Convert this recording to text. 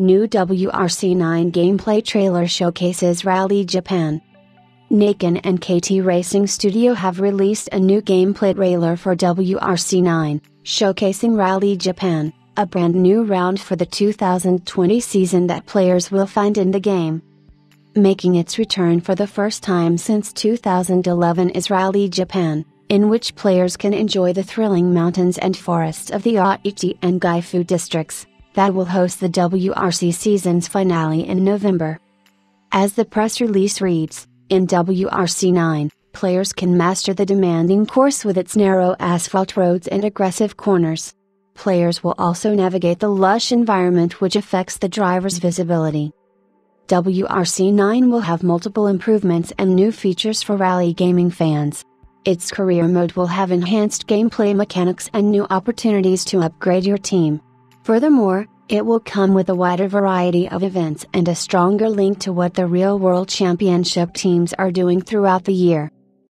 New WRC9 gameplay trailer showcases Rally Japan. Nacon and KT Racing Studio have released a new gameplay trailer for WRC9, showcasing Rally Japan, a brand new round for the 2020 season that players will find in the game. Making its return for the first time since 2011 is Rally Japan, in which players can enjoy the thrilling mountains and forests of the Aichi and Gifu districts that will host the WRC season's finale in November. As the press release reads, in WRC 9, players can master the demanding course with its narrow asphalt roads and aggressive corners. Players will also navigate the lush environment which affects the driver's visibility. WRC 9 will have multiple improvements and new features for rally gaming fans. Its career mode will have enhanced gameplay mechanics and new opportunities to upgrade your team. Furthermore, it will come with a wider variety of events and a stronger link to what the real world championship teams are doing throughout the year.